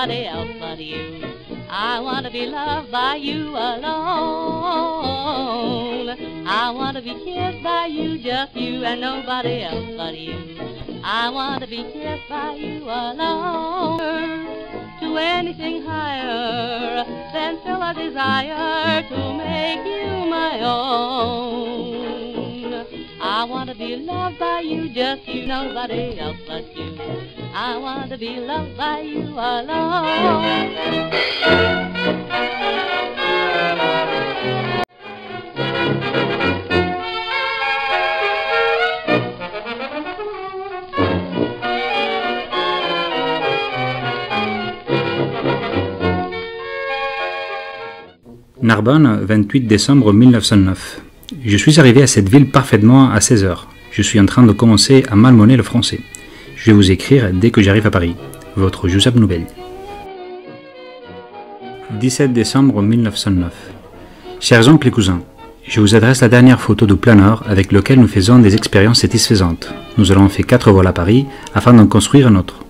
nobody else but you. I want to be loved by you alone. I want to be kissed by you, just you and nobody else but you. I want to be kissed by you alone. To anything higher than still a desire to make you my own. I want to be loved by you, just you, nobody else but you. I want to be loved by you alone. Narbonne, 28 décembre 1909. Je suis arrivé à cette ville parfaitement à 16 heures. Je suis en train de commencer à malmener le français. Je vais vous écrire dès que j'arrive à Paris. Votre Joseph Nouvelle. 17 décembre 1909. Chers oncles et cousins, je vous adresse la dernière photo du planeur avec lequel nous faisons des expériences satisfaisantes. Nous allons faire quatre vols à Paris afin d'en construire un autre.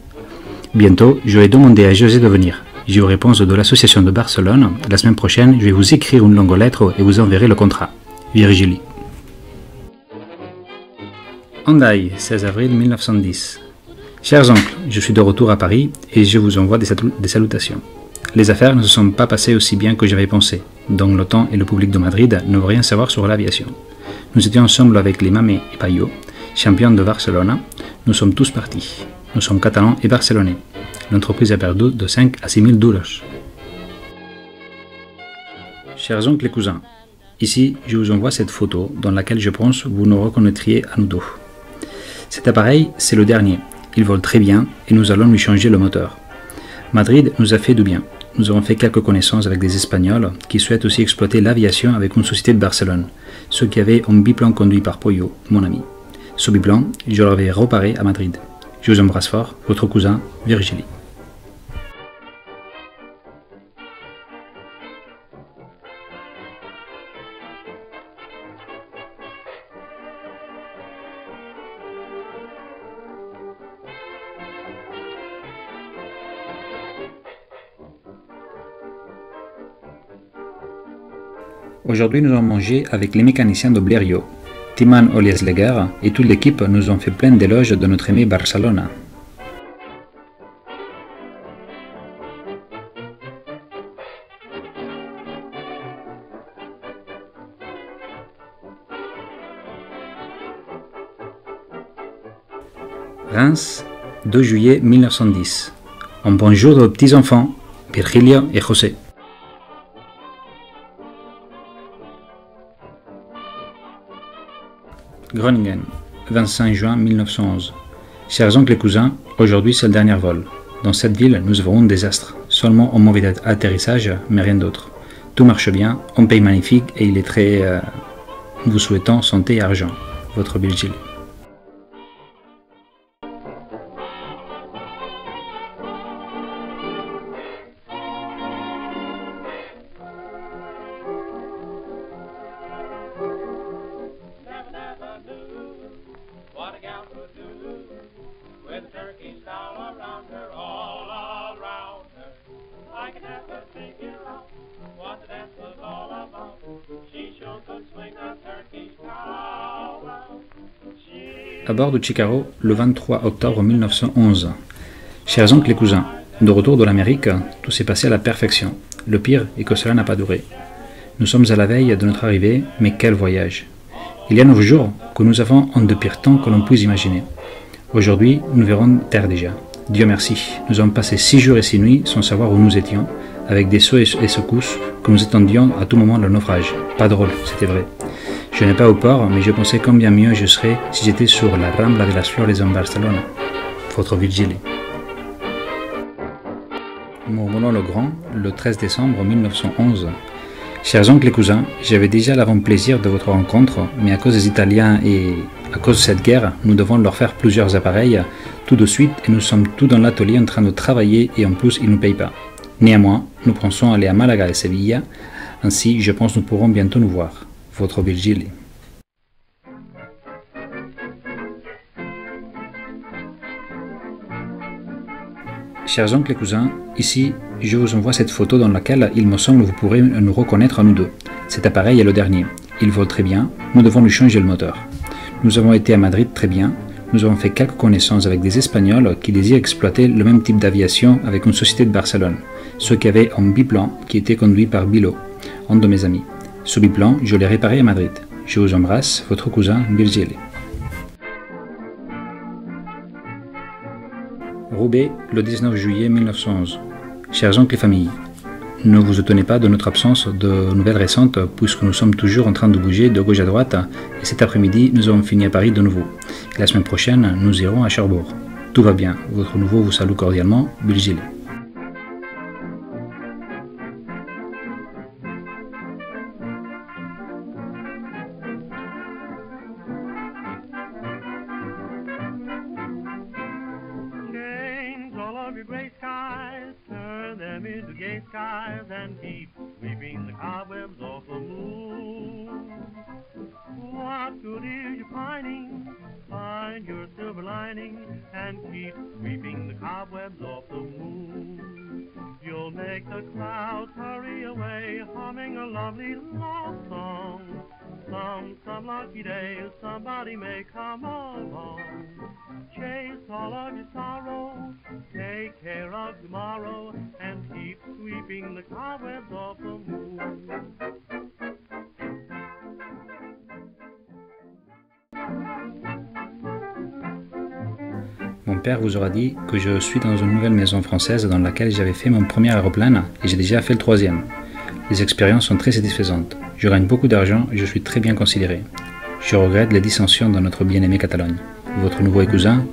Bientôt, je vais demander à José de venir. J'ai aux réponses de l'association de Barcelone. La semaine prochaine, je vais vous écrire une longue lettre et vous enverrai le contrat. Virgilie. Hendaye, 16 avril 1910. Chers oncles, je suis de retour à Paris et je vous envoie des salutations. Les affaires ne se sont pas passées aussi bien que j'avais pensé, donc l'OTAN et le public de Madrid ne veulent rien savoir sur l'aviation. Nous étions ensemble avec les Mamé et Payot, champions de Barcelone. Nous sommes tous partis. Nous sommes catalans et barcelonais. L'entreprise a perdu de 5 à 6 000 dollars. Chers oncles et cousins, ici je vous envoie cette photo dans laquelle je pense vous nous reconnaîtriez à nous deux. Cet appareil, c'est le dernier. Il vole très bien et nous allons lui changer le moteur. Madrid nous a fait du bien. Nous avons fait quelques connaissances avec des Espagnols qui souhaitent aussi exploiter l'aviation avec une société de Barcelone, ceux qui avaient un biplan conduit par Pollo, mon ami. Ce biplan, je l'avais reparé à Madrid. Je vous embrasse fort, votre cousin Virgilie. Aujourd'hui, nous avons mangé avec les mécaniciens de Blériot. Timan Oliesleger et toute l'équipe nous ont fait plein d'éloges de notre aimé Barcelona. Reims, 2 juillet 1910. Un bonjour aux petits enfants, Virgilio et José. Groningen, 25 juin 1911. Chers oncles et cousins, aujourd'hui c'est le dernier vol. Dans cette ville, nous avons un désastre. Seulement un mauvais atterrissage, mais rien d'autre. Tout marche bien, on paye magnifique et il est très... euh, vous souhaitons santé et argent. Votre Bill À bord du Chicaro, le 23 octobre 1911. Chers oncles et cousins, de retour de l'Amérique, tout s'est passé à la perfection. Le pire est que cela n'a pas duré. Nous sommes à la veille de notre arrivée, mais quel voyage Il y a neuf jours que nous avons un des pires temps que l'on puisse imaginer. Aujourd'hui, nous verrons terre déjà. Dieu merci, nous avons passé six jours et six nuits sans savoir où nous étions, avec des sauts et secousses que nous attendions à tout moment le naufrage. Pas drôle, c'était vrai. Je n'ai pas au port, mais je pensais combien mieux je serais si j'étais sur la Rambla de las Flores en Barcelone. Votre Virgile. Mourmelon le Grand, le 13 décembre 1911. Chers oncles et cousins, j'avais déjà l'avant-plaisir de votre rencontre, mais à cause des Italiens et à cause de cette guerre, nous devons leur faire plusieurs appareils tout de suite et nous sommes tous dans l'atelier en train de travailler et en plus ils ne nous payent pas. Néanmoins, nous pensons aller à Malaga et Sevilla, ainsi je pense nous pourrons bientôt nous voir. Votre. Chers oncles et cousins, ici, je vous envoie cette photo dans laquelle il me semble vous pourrez nous reconnaître à nous deux. Cet appareil est le dernier. Il vole très bien, nous devons lui changer le moteur. Nous avons été à Madrid très bien, nous avons fait quelques connaissances avec des Espagnols qui désirent exploiter le même type d'aviation avec une société de Barcelone, ceux qui avaient un biplan qui était conduit par Bilo, un de mes amis. Ce biplan, je l'ai réparé à Madrid. Je vous embrasse, votre cousin Virgile. Roubaix, le 19 juillet 1911. Chers oncles et familles, ne vous étonnez pas de notre absence de nouvelles récentes puisque nous sommes toujours en train de bouger de gauche à droite et cet après-midi nous avons fini à Paris de nouveau. La semaine prochaine nous irons à Cherbourg. Tout va bien, votre nouveau vous salue cordialement, Bill pining? Find your silver lining and keep sweeping the cobwebs off the moon. You'll make the clouds hurry away, humming a lovely love song. Some, some lucky day, somebody may come along. Chase all of your sorrow, take care of tomorrow, and keep sweeping the cobwebs off the moon. Mon père vous aura dit que je suis dans une nouvelle maison française dans laquelle j'avais fait mon premier aéroplane et j'ai déjà fait le troisième. Les expériences sont très satisfaisantes. Je gagne beaucoup d'argent et je suis très bien considéré. Je regrette les dissensions dans notre bien-aimée Catalogne. Votre nouveau cousin,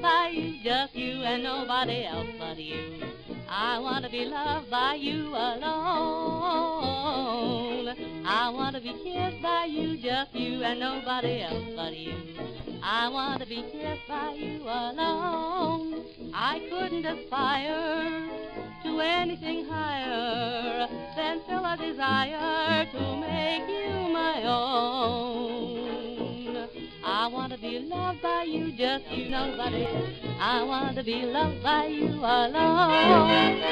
Brigitte. nobody else but you. I want to be loved by you alone. I want to be kissed by you, just you and nobody else but you. I want to be kissed by you alone. I couldn't aspire to anything higher than feel a desire to make you my own. I want to be loved by you, just you, nobody. I want to be loved by you alone.